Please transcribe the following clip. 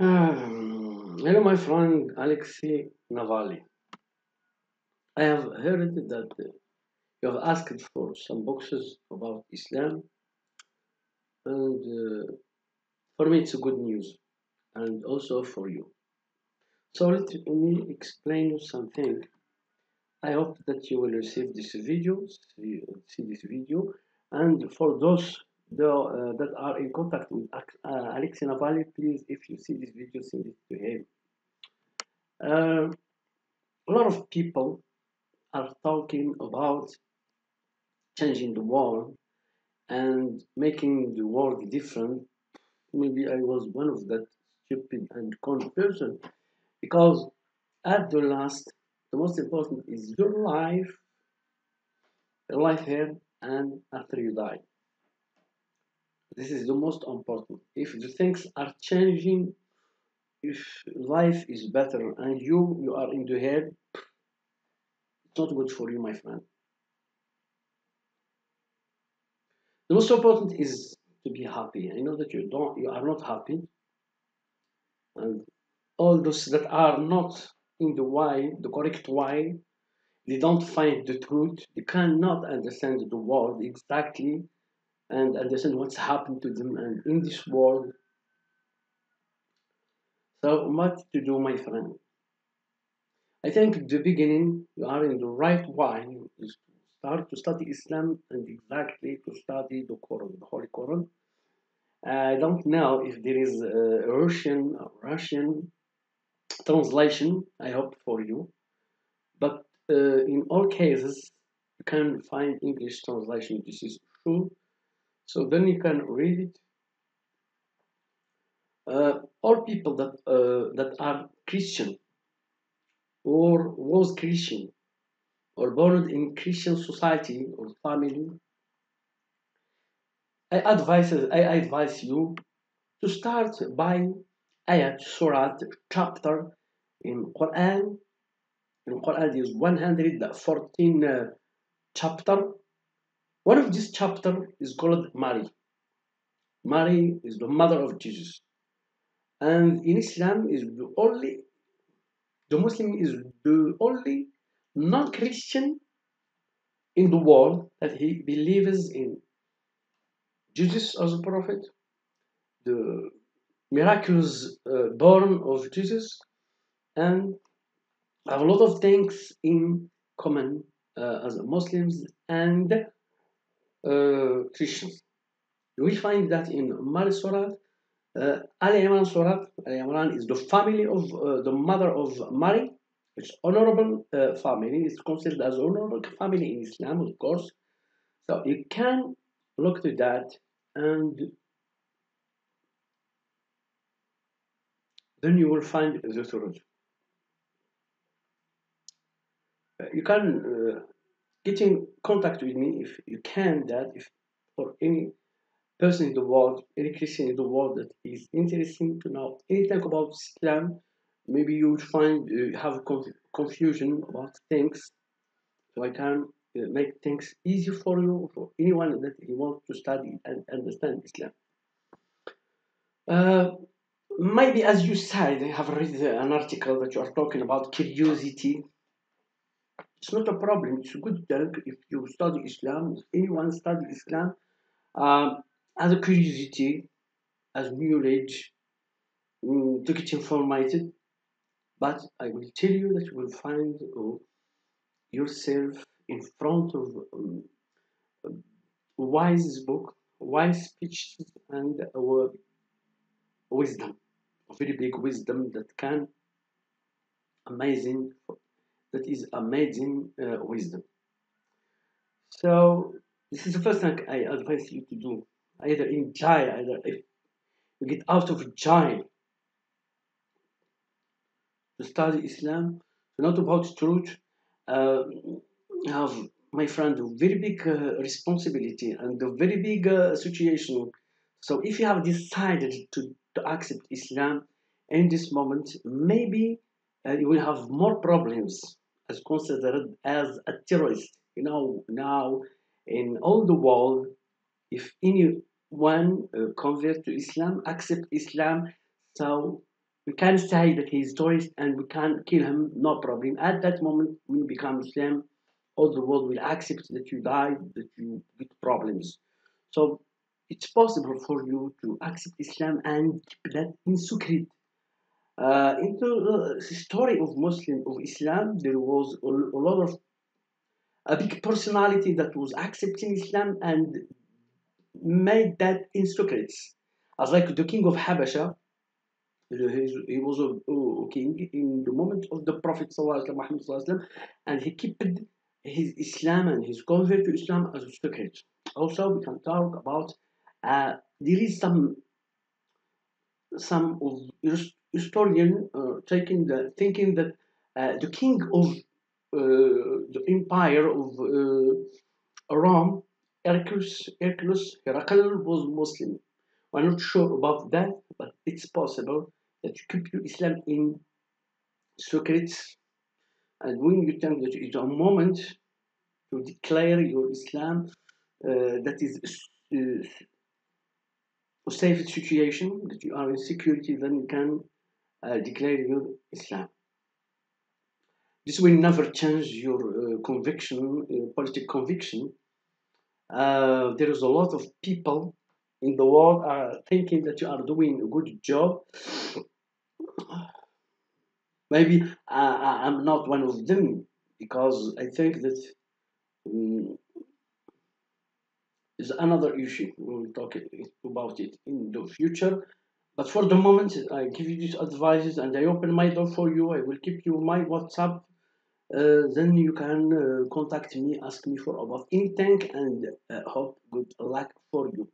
Um, hello, my friend Alexei Navalny. I have heard that you have asked for some boxes about Islam, and uh, for me it's good news, and also for you. So let me explain you something. I hope that you will receive this video, see, see this video, and for those the, uh, that are in contact with uh, Alexei Navalny, please, if you see this video, send it to him. Uh, a lot of people are talking about changing the world and making the world different. Maybe I was one of that stupid and con person because at the last, the most important is your life, your life here and after you die. This is the most important. If the things are changing, if life is better and you you are in the head, it's not good for you, my friend. The most important is to be happy. I know that you don't you are not happy. And all those that are not in the why, the correct why, they don't find the truth, they cannot understand the world exactly and understand what's happened to them and in this world. So what to do, my friend? I think at the beginning you are in the right way to start to study Islam and exactly to study the Quran, the Holy Quran. I don't know if there is a Russian Russian translation. I hope for you, but uh, in all cases you can find English translation. This is true. So then you can read it. Uh, all people that uh, that are Christian or was Christian or born in Christian society or family, I advise I advise you to start by ayat surah chapter in Quran. In Quran is 114 uh, chapter. One of this chapter is called Mary. Mary is the mother of Jesus. And in Islam is the only the Muslim is the only non-Christian in the world that he believes in Jesus as a prophet, the miraculous uh, born of Jesus, and have a lot of things in common uh, as Muslims and Christians. We find that in Mary Surah, uh, Ali Imran Surah, Ali Imran is the family of uh, the mother of Mary. It's honorable uh, family. It's considered as honorable family in Islam, of course. So you can look to that and then you will find the truth. Uh, you can uh, get in contact with me if you can that if for any person in the world, any Christian in the world that is interested to know anything about Islam, maybe you will find uh, have conf confusion about things. So I can uh, make things easy for you for anyone that he wants to study and understand Islam. Uh, maybe as you said, I have read an article that you are talking about curiosity it's not a problem. It's a good thing if you study Islam, if anyone study Islam, um, as a curiosity, as knowledge, um, to get informated. But I will tell you that you will find uh, yourself in front of um, wise book, wise speeches, and uh, wisdom, a very big wisdom that can amazing that is amazing uh, wisdom. So this is the first thing I advise you to do. Either in jail, either if you get out of jail to study Islam, not about truth. Uh, have my friend a very big uh, responsibility and a very big uh, situation. So if you have decided to, to accept Islam in this moment, maybe uh, you will have more problems as considered as a terrorist. You know, now in all the world, if anyone uh, convert to Islam, accept Islam, so we can say that he's terrorist and we can kill him, no problem. At that moment, when you become Islam, all the world will accept that you died, that you get problems. So it's possible for you to accept Islam and keep that in secret. Uh, in the uh, story of Muslim of Islam, there was a, a lot of a big personality that was accepting Islam and made that in secrets. As like the king of Habasha, he was a, a king in the moment of the Prophet Muhammad and he kept his Islam and his convert to Islam as a secret. Also, we can talk about uh, there is some some of historian uh, taking the thinking that uh, the king of uh, the empire of Rome, Hercules, Hercules, Heracles was Muslim. I'm not sure about that, but it's possible that you keep your Islam in secrets, and when you think that it's a moment to declare your Islam, uh, that is uh, a safe situation, that you are in security, then you can uh, declare your Islam. This will never change your uh, conviction, uh, political conviction. There is a lot of people in the world are thinking that you are doing a good job. Maybe I, am not one of them because I think that um, is another issue. We will talk about it in the future. But for the moment, I give you these advices and I open my door for you. I will keep you my WhatsApp. Uh, then you can uh, contact me, ask me for about anything, and uh, hope good luck for you.